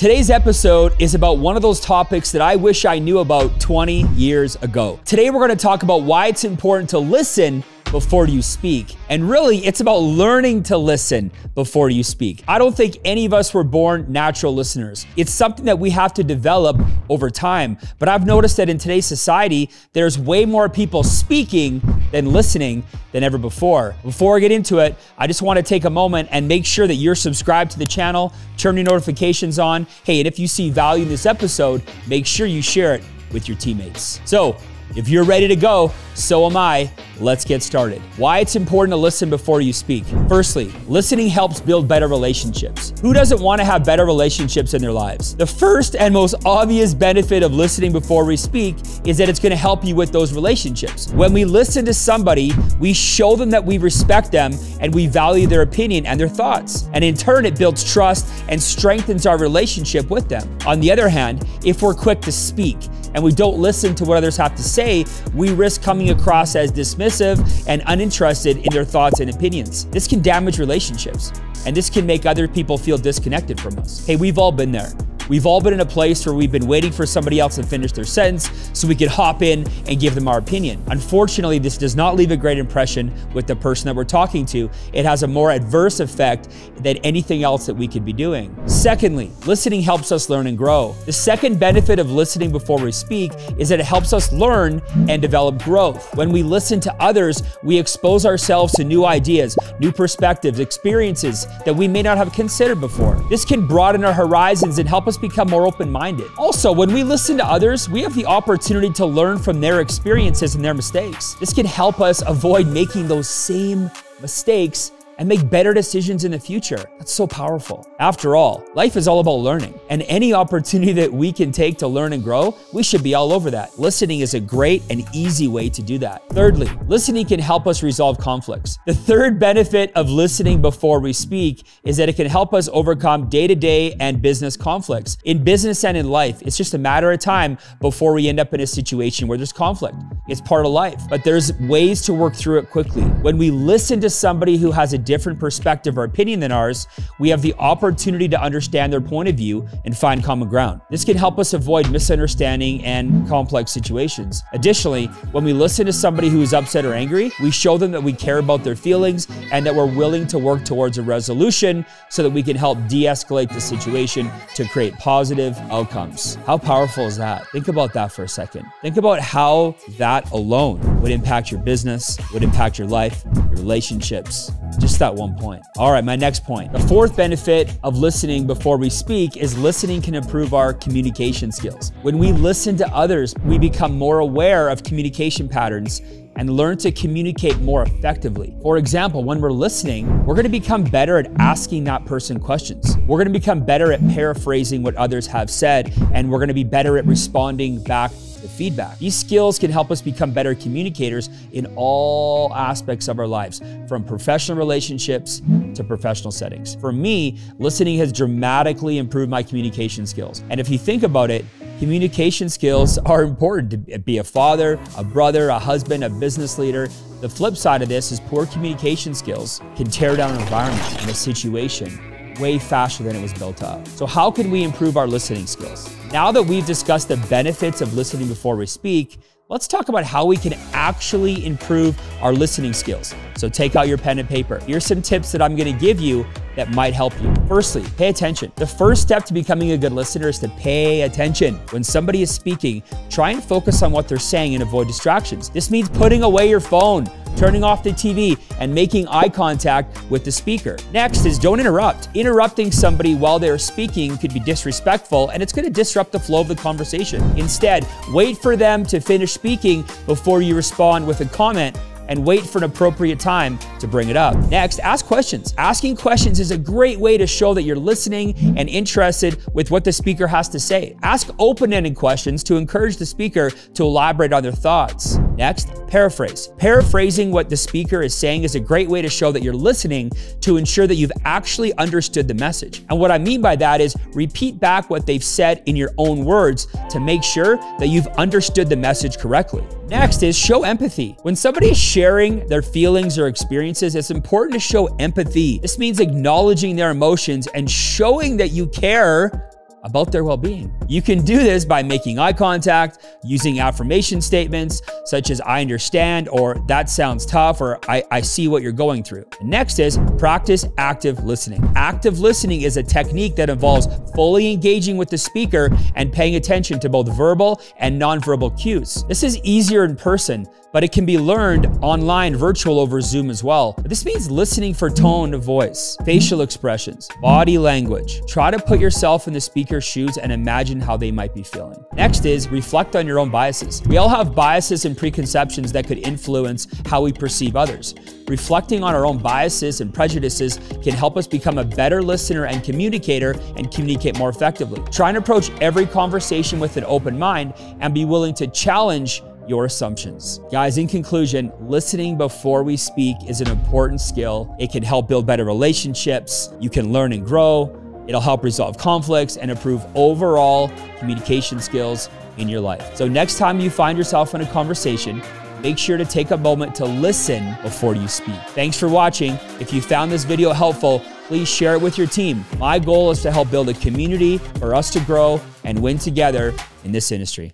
Today's episode is about one of those topics that I wish I knew about 20 years ago. Today, we're going to talk about why it's important to listen before you speak. And really, it's about learning to listen before you speak. I don't think any of us were born natural listeners. It's something that we have to develop over time. But I've noticed that in today's society, there's way more people speaking than listening than ever before. Before I get into it, I just want to take a moment and make sure that you're subscribed to the channel, turn your notifications on. Hey, and if you see value in this episode, make sure you share it with your teammates. So, if you're ready to go, so am I. Let's get started. Why it's important to listen before you speak. Firstly, listening helps build better relationships. Who doesn't want to have better relationships in their lives? The first and most obvious benefit of listening before we speak is that it's going to help you with those relationships. When we listen to somebody, we show them that we respect them and we value their opinion and their thoughts. And in turn, it builds trust and strengthens our relationship with them. On the other hand, if we're quick to speak, and we don't listen to what others have to say, we risk coming across as dismissive and uninterested in their thoughts and opinions. This can damage relationships, and this can make other people feel disconnected from us. Hey, we've all been there. We've all been in a place where we've been waiting for somebody else to finish their sentence so we could hop in and give them our opinion. Unfortunately, this does not leave a great impression with the person that we're talking to. It has a more adverse effect than anything else that we could be doing. Secondly, listening helps us learn and grow. The second benefit of listening before we speak is that it helps us learn and develop growth. When we listen to others, we expose ourselves to new ideas, new perspectives, experiences that we may not have considered before. This can broaden our horizons and help us become more open minded. Also, when we listen to others, we have the opportunity to learn from their experiences and their mistakes. This can help us avoid making those same mistakes and make better decisions in the future. That's so powerful. After all, life is all about learning, and any opportunity that we can take to learn and grow, we should be all over that. Listening is a great and easy way to do that. Thirdly, listening can help us resolve conflicts. The third benefit of listening before we speak is that it can help us overcome day to day and business conflicts. In business and in life, it's just a matter of time before we end up in a situation where there's conflict. It's part of life, but there's ways to work through it quickly. When we listen to somebody who has a different perspective or opinion than ours, we have the opportunity to understand their point of view and find common ground. This can help us avoid misunderstanding and complex situations. Additionally, when we listen to somebody who is upset or angry, we show them that we care about their feelings and that we're willing to work towards a resolution so that we can help de escalate the situation to create positive outcomes. How powerful is that? Think about that for a second. Think about how that alone would impact your business, would impact your life, your relationships, just that one point. All right, my next point. The fourth benefit of listening before we speak is listening can improve our communication skills. When we listen to others, we become more aware of communication patterns and learn to communicate more effectively. For example, when we're listening, we're gonna become better at asking that person questions. We're gonna become better at paraphrasing what others have said, and we're gonna be better at responding back feedback. These skills can help us become better communicators in all aspects of our lives, from professional relationships to professional settings. For me, listening has dramatically improved my communication skills. And if you think about it, communication skills are important to be a father, a brother, a husband, a business leader. The flip side of this is poor communication skills can tear down an environment and a situation way faster than it was built up. So how can we improve our listening skills? Now that we've discussed the benefits of listening before we speak, let's talk about how we can actually improve our listening skills. So take out your pen and paper. Here's some tips that I'm gonna give you that might help you. Firstly, pay attention. The first step to becoming a good listener is to pay attention. When somebody is speaking, try and focus on what they're saying and avoid distractions. This means putting away your phone, turning off the TV, and making eye contact with the speaker. Next is don't interrupt. Interrupting somebody while they're speaking could be disrespectful and it's gonna disrupt the flow of the conversation. Instead, wait for them to finish speaking before you respond with a comment and wait for an appropriate time to bring it up. Next, ask questions. Asking questions is a great way to show that you're listening and interested with what the speaker has to say. Ask open-ended questions to encourage the speaker to elaborate on their thoughts. Next, paraphrase. Paraphrasing what the speaker is saying is a great way to show that you're listening to ensure that you've actually understood the message. And what I mean by that is repeat back what they've said in your own words to make sure that you've understood the message correctly. Next is show empathy. When somebody is sharing their feelings or experiences, it's important to show empathy. This means acknowledging their emotions and showing that you care about their well being. You can do this by making eye contact, using affirmation statements such as I understand, or that sounds tough, or I, I see what you're going through. Next is practice active listening. Active listening is a technique that involves fully engaging with the speaker and paying attention to both verbal and nonverbal cues. This is easier in person, but it can be learned online, virtual over Zoom as well. This means listening for tone of voice, facial expressions, body language. Try to put yourself in the speaker's shoes and imagine how they might be feeling. Next is reflect on your own biases. We all have biases and preconceptions that could influence how we perceive others. Reflecting on our own biases and prejudices can help us become a better listener and communicator and communicate more effectively. Try and approach every conversation with an open mind and be willing to challenge your assumptions. Guys, in conclusion, listening before we speak is an important skill. It can help build better relationships. You can learn and grow. It'll help resolve conflicts and improve overall communication skills in your life. So, next time you find yourself in a conversation, make sure to take a moment to listen before you speak. Thanks for watching. If you found this video helpful, please share it with your team. My goal is to help build a community for us to grow and win together in this industry.